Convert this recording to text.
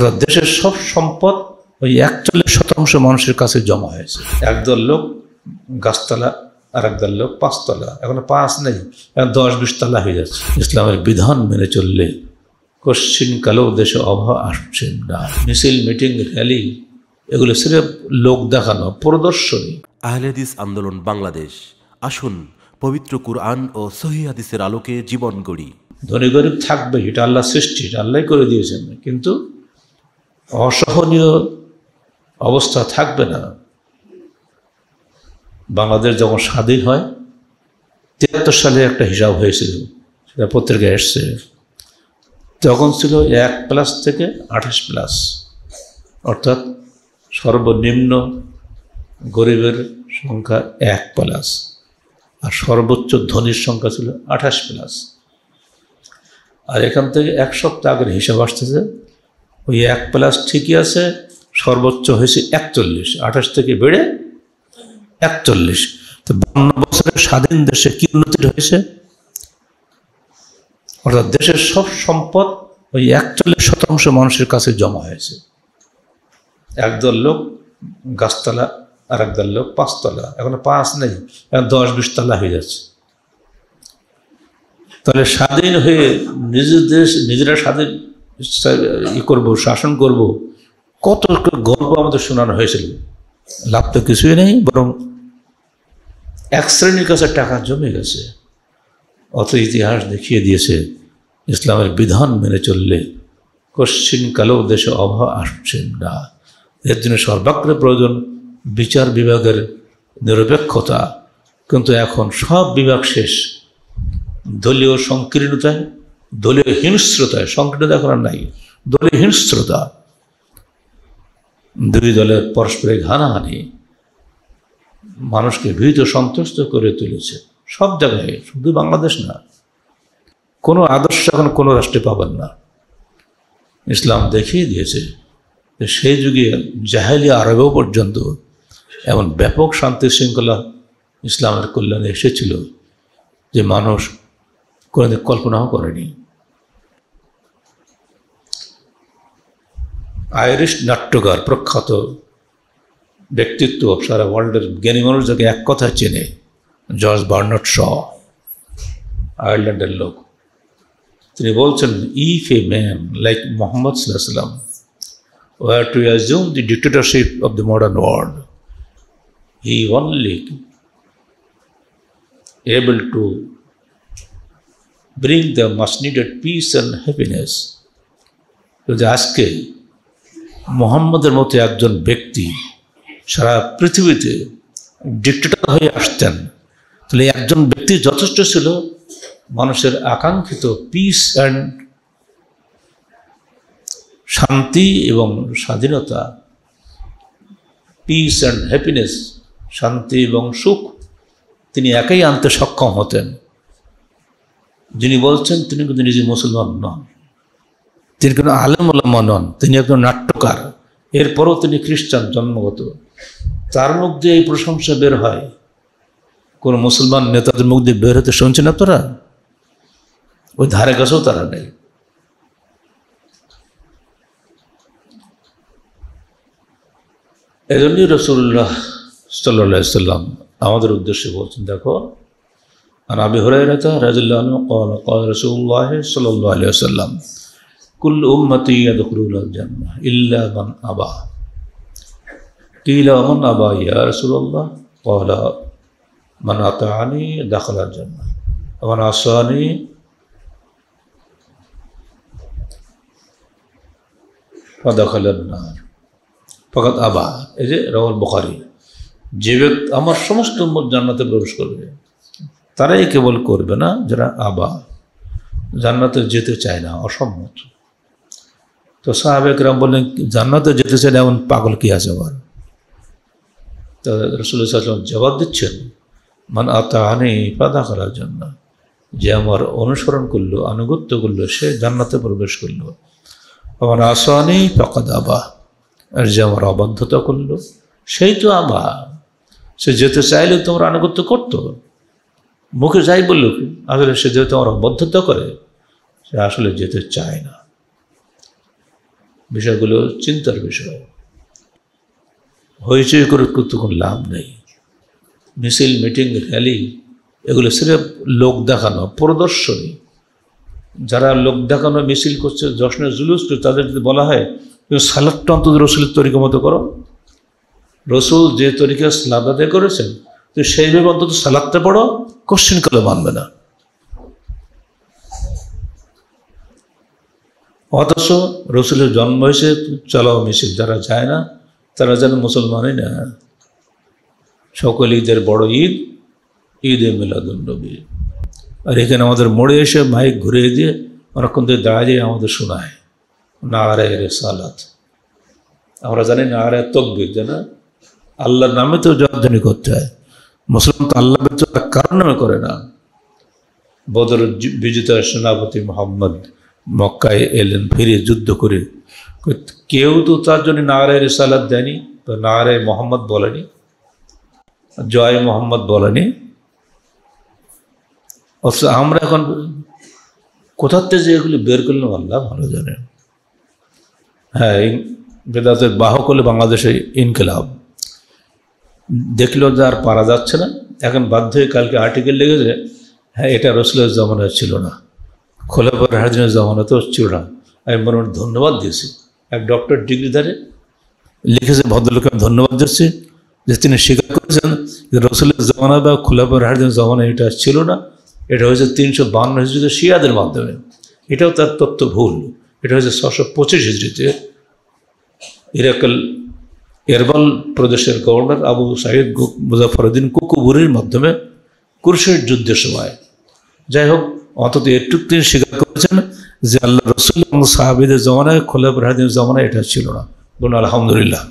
অর্থাৎ দেশের সব সম্পদ ওই একচল্লিশ শতাংশ মানুষের কাছে জমা হয়েছে। একদল লোক গাছতলা আর একদল লোক পাঁচতলা। এখন পাঁচ নেই এখন দশ বিশ তলা হয়ে যাচ্ছে। ইসলামের বিধান মেনে চললে কশ্চিন কালেও দেশে অভাব আসছে না। মিছিল মিটিং র্যালি এগুলো সিরেফ লোক দেখানো প্রদর্শনী। আহলেদিস আন্দোলন বাংলাদেশ। আসুন পবিত্র কুরআন ও সহি হাদিসের আলোকে জীবন গড়ি। ধনী গরিব থাকবে এটা আল্লাহ সৃষ্টি এটা আল্লাহ করে দিয়েছেন। কিন্তু অসহনীয় অবস্থা থাকবে না। বাংলাদেশ যখন স্বাধীন হয়, তিয়াত্তর সালে একটা হিসাব হয়েছিল, সেটা পত্রিকায় এসছে। তখন ছিল এক প্লাস থেকে আঠাশ প্লাস। অর্থাৎ সর্বনিম্ন গরিবের সংখ্যা এক প্লাস, আর সর্বোচ্চ ধনীর সংখ্যা ছিল আঠাশ প্লাস। আর এখান থেকে এক সপ্তাহ আগের হিসাব আসতেছে ওই এক প্লাস ঠিকই আছে, সর্বোচ্চ হয়েছে একচল্লিশ, আঠাশ থেকে বেড়ে একচল্লিশ। তো বান্ন বছরের স্বাধীন দেশে কি উন্নতি হয়েছে? অর্থাৎ দেশের সব সম্পদ ওই একচল্লিশ শতাংশ মানুষের কাছে জমা হয়েছে। একদল লোক গাছতলা আর একদল লোক পাঁচতলা, এখন পাঁচ নেই দশ বিশ তলা হয়ে যাচ্ছে। তাহলে স্বাধীন হয়ে নিজের দেশ, নিজেরা স্বাধীন ই করব, শাসন করব। কত গল্প আমাদের শোনানো হয়েছিল। লাভ তো কিছুই নেই, বরং এক শ্রেণির কাছে টাকা জমে গেছে। অত ইতিহাস দেখিয়ে দিয়েছে, ইসলামের বিধান মেনে চললে কশ্চিন কালেও দেশে অভাব আসছে না। এর জন্য সর্বাগ্রে প্রয়োজন বিচার বিভাগের নিরপেক্ষতা। কিন্তু এখন সব বিভাগ শেষ। দলীয় সংকীর্ণতায় দলীয় হিংস্রতায় সংকীর্ণতা এখন নাই। দলীয় হিংস্রতা। দুই দলের পরস্পরের ঘানাহানি মানুষকে ভীত সন্তুষ্ট করে তুলেছে। সব জায়গায়, শুধু বাংলাদেশ না, কোনো আদর্শ এখন কোনো রাষ্ট্রে পাবেন না। ইসলাম দেখিয়ে দিয়েছে সেই যুগে জাহেলি আরবেও পর্যন্ত এমন ব্যাপক শান্তি শৃঙ্খলা ইসলামের কল্যাণে এসেছিল যে মানুষ কোনোদিন কল্পনাও করেনি। আইরিশ নাট্যকার, প্রখ্যাত ব্যক্তিত্ব সারা ওয়ার্ল্ডের জ্ঞানী মানুষ যাকে এক কথা চেনে, জর্জ বার্নট শ, আয়ারল্যান্ডের লোক। তিনি বলছেন if a man like Muhammad সাল্লাম were to assume the dictatorship of the modern world he only able to bring the much needed peace and happiness. যদি আজকে মোহাম্মদের মতো একজন ব্যক্তি সারা পৃথিবীতে ডিক্টেটর হয়ে আসতেন। তাহলে একজন ব্যক্তি যথেষ্ট ছিল মানুষের আকাঙ্ক্ষিত পিস অ্যান্ড শান্তি এবং স্বাধীনতা। পিস অ্যান্ড হ্যাপিনেস শান্তি এবং সুখ তিনি একাই আনতে সক্ষম হতেন। যিনি বলছেন, তিনি কিন্তু নিজে মুসলমান নন। তিনি কোনো আলেম ওলামা নন তিনি একজন নাট্যকার এরপরও তিনি খ্রিস্টান জন্মগত তার মুখ দিয়ে এই প্রশংসা বের হয় কোন মুসলমান নেতাদের মুখ দিয়ে বের হতে শুনছে না তোরা ওই ধারে কাছেও তারা নেই এজন্যই রসুল্লাহ সাল্লাহ সাল্লাম আমাদের উদ্দেশ্যে বলছেন দেখো আর আবি হরাইরাতা রাজিল্লাহ قال قال رسول الله صلى الله عليه وسلم কুল উম্মতি ইয়াদখুলুল জান্নাহ ইল্লা মান আবা। কিলা মান আবা ইয়া রাসূলুল্লাহ? ক্বালা, মান আতাআনি দাখালা জান্নাহ। ওয়া মান আসানি ফাদাখাল ফকত আবা। এই যে রাহুল বুখারী, যে ব্যক্তি, আমার সমস্ত উম্মত জান্নাতে প্রবেশ করবে। তারাই কেবল করবে না যারা আবা। জান্নাতে যেতে চায় না, অসম্মত। তো সাহাবেকরাম বললেন, জান্নাতে যেতে চায় এমন পাগল কি আছে আমার তো রসুল জবাব দিচ্ছেন, মান আতাহানি পাদা করার জন্য যে আমার অনুসরণ করল, আনুগত্য করল, সে জান্নাতে প্রবেশ করল। আমার আসানি পাকাদ আবা। আর যে আমার অবাধ্যতা করল, সেই তো আবা। সে যেতে চাইলে তোমার আনুগত্য করতো। মুখে যাই বলল, আসলে সে যেহেতু আমার অবদ্ধতা করে, সে আসলে যেতে চায় না। বিষয়গুলো, চিন্তার বিষয়। হইচই করে কিন্তু কোনো লাভ নেই। মিছিল, মিটিং, র্যালি, এগুলো সিরেফ লোক দেখানো, প্রদর্শনী। যারা লোক দেখানো, মিছিল করছে জশ্নের জুলুস তাদের যদি বলা হয়, তুমি সালাদটা অন্তত রসুলের তরিকা মতো করো। রসুল যে তরিকা সালাদ আদায় করেছেন, তো সেইভাবে অন্তত সালাদটা পড়ো, কোশ্চিন কালে মানবে না। অথচ রসুলের জন্ম হয়েছে চলাও মিছিল যারা যায় না, তারা যেন মুসলমানই না। সকল ঈদের বড় ঈদ ঈদ এ মিলাদুলনবী আর এখানে আমাদের মোড়ে এসে মাইক ঘুরিয়ে দিয়ে অনেকক্ষণ ধরে দাঁড়িয়ে আমাদের শোনায়। নারে রে সালাত আমরা জানি নারে তকবির যে না? আল্লাহর নামে তো জবাবদানি করতে হয়। মুসলমান তো আল্লাহ ব্যতীত নামে করে না? বদর বিজেতা সেনাপতি মোহাম্মদ মক্কায় এলেন, ফিরে যুদ্ধ করে। কেউ তো তার জন্য নারায় রেসালাত দেয়নি তো নারায় মোহাম্মদ বলেনি, জয় মোহাম্মদ বলেনি। অথচ আমরা এখন কোথার থেকে এগুলি বের করলাম, আল্লাহ ভালো জানেন হ্যাঁ বেদাতের বাহক হলে বাংলাদেশে ইনকিলাব। দেখল যে আর পারা যাচ্ছে না। এখন বাধ্য হয়ে কালকে আর্টিকেল লেগেছে হ্যাঁ এটা রসুলের জমানায় ছিল না। খোলাফার হাজিনের জমানাতেও ছিল না আমি মনে মনে ধন্যবাদ দিয়েছি। এক ডক্টর ডিগ্রিধারে লিখেছে, ভদ্রলোকে আমি ধন্যবাদ দিচ্ছি যে তিনি স্বীকার করেছেন যে রসুলের জমানা বা খোলাফার হাজিনের জমানা এটা ছিল না। এটা হয়েছে তিনশো বান্ন হিজড়িতে শিয়াদের মাধ্যমে। এটাও তার তত্ত্ব ভুল। এটা হয়েছে ছশো পঁচিশ হিজড়িতে। ইরাকাল এরবাল প্রদেশের গভর্নর আবু সাইদ মুজাফরউদ্দিন কুকুবুরির মাধ্যমে কুরশের যুদ্ধের সময়। যাই হোক অন্তত এটুক তিনি স্বীকার করেছেন যে আল্লাহ রসুল এবং সাহাবিদের জমানায় খোলা হাদিনের জমানায় এটা ছিল না। বলুন, আলহামদুলিল্লাহ।